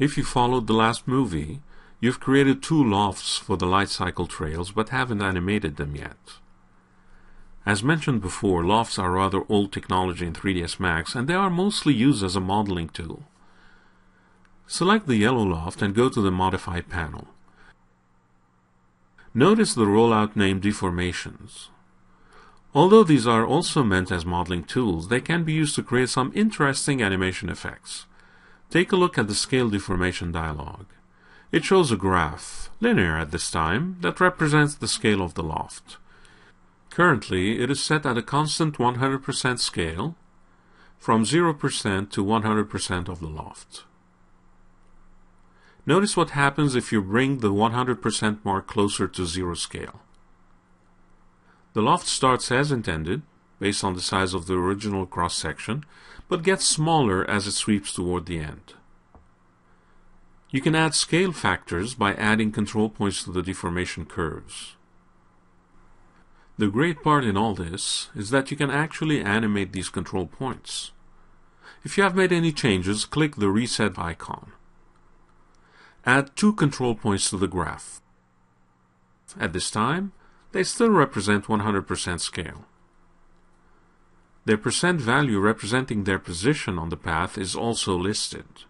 If you followed the last movie, you've created two lofts for the light cycle trails but haven't animated them yet. As mentioned before, lofts are rather old technology in 3ds Max and they are mostly used as a modeling tool. Select the yellow loft and go to the Modify panel. Notice the rollout name deformations. Although these are also meant as modeling tools, they can be used to create some interesting animation effects. Take a look at the Scale Deformation dialog. It shows a graph, linear at this time, that represents the scale of the loft. Currently, it is set at a constant 100% scale, from 0% to 100% of the loft. Notice what happens if you bring the 100% mark closer to zero scale. The loft starts as intended, based on the size of the original cross-section, but gets smaller as it sweeps toward the end. You can add scale factors by adding control points to the deformation curves. The great part in all this is that you can actually animate these control points. If you have made any changes, click the Reset icon. Add two control points to the graph. At this time, they still represent 100% scale. Their percent value representing their position on the path is also listed.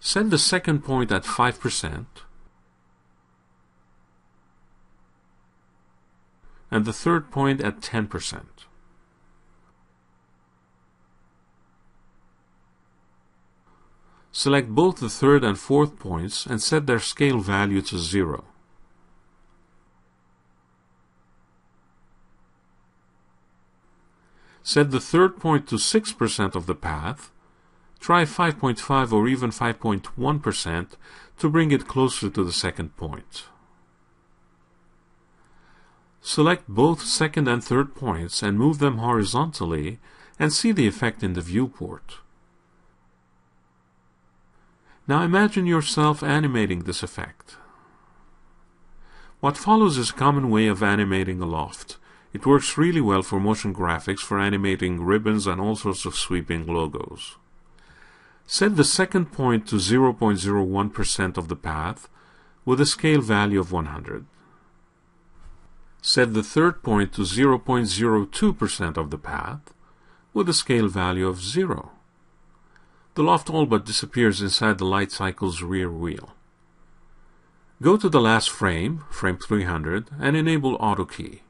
Set the second point at 5% and the third point at 10%. Select both the third and fourth points and set their scale value to 0. Set the third point to 6% of the path. Try 5.5 or even 5.1% to bring it closer to the second point. Select both second and third points and move them horizontally and see the effect in the viewport. Now imagine yourself animating this effect. What follows is a common way of animating a loft. It works really well for motion graphics for animating ribbons and all sorts of sweeping logos. Set the second point to 0.01% of the path with a scale value of 100. Set the third point to 0.02% of the path with a scale value of 0. The loft all but disappears inside the light cycle's rear wheel. Go to the last frame, frame 300, and enable Auto Key.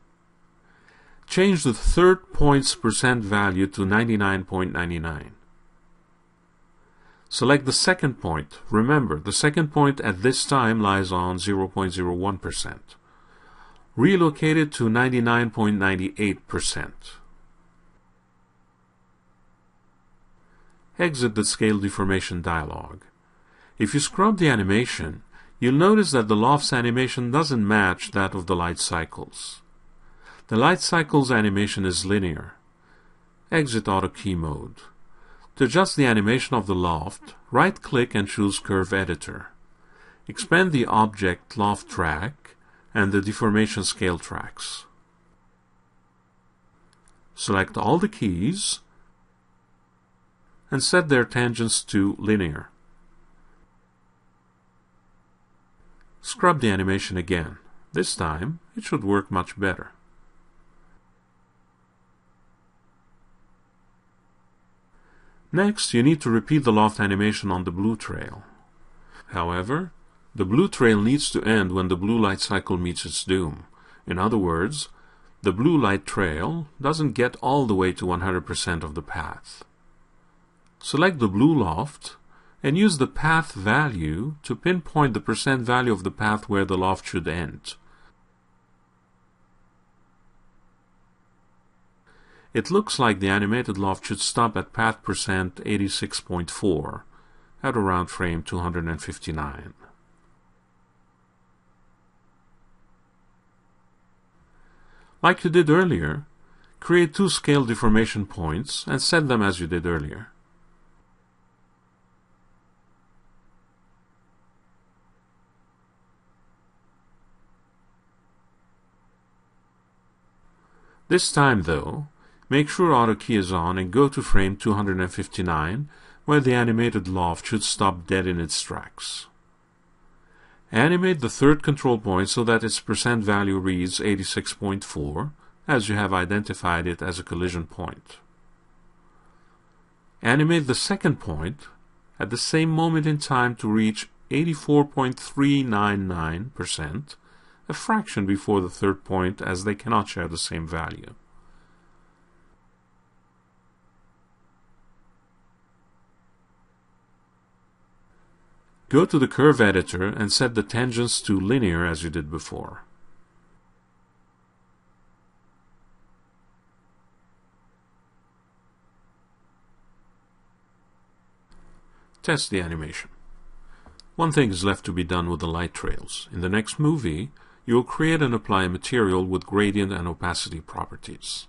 Change the third point's percent value to 99.99. Select the second point. Remember, the second point at this time lies on 0.01%. Relocate it to 99.98%. Exit the Scale Deformation dialog. If you scrub the animation, you'll notice that the loft's animation doesn't match that of the light cycles. The light cycle's animation is linear. Exit Auto Key mode. To adjust the animation of the loft, right-click and choose Curve Editor. Expand the Object Loft track and the Deformation Scale tracks. Select all the keys and set their tangents to linear. Scrub the animation again. This time, it should work much better. Next, you need to repeat the loft animation on the blue trail. However, the blue trail needs to end when the blue light cycle meets its doom. In other words, the blue light trail doesn't get all the way to 100% of the path. Select the blue loft and use the path value to pinpoint the percent value of the path where the loft should end. It looks like the animated loft should stop at path percent 86.4 at around frame 259. Like you did earlier, create two scale deformation points and set them as you did earlier. This time, though, Make sure Auto Key is on and go to frame 259 where the animated loft should stop dead in its tracks. Animate the third control point so that its percent value reads 86.4, as you have identified it as a collision point. Animate the second point at the same moment in time to reach 84.399%, a fraction before the third point as they cannot share the same value. Go to the curve editor and set the tangents to linear as you did before. Test the animation. One thing is left to be done with the light trails. In the next movie, you will create and apply a material with gradient and opacity properties.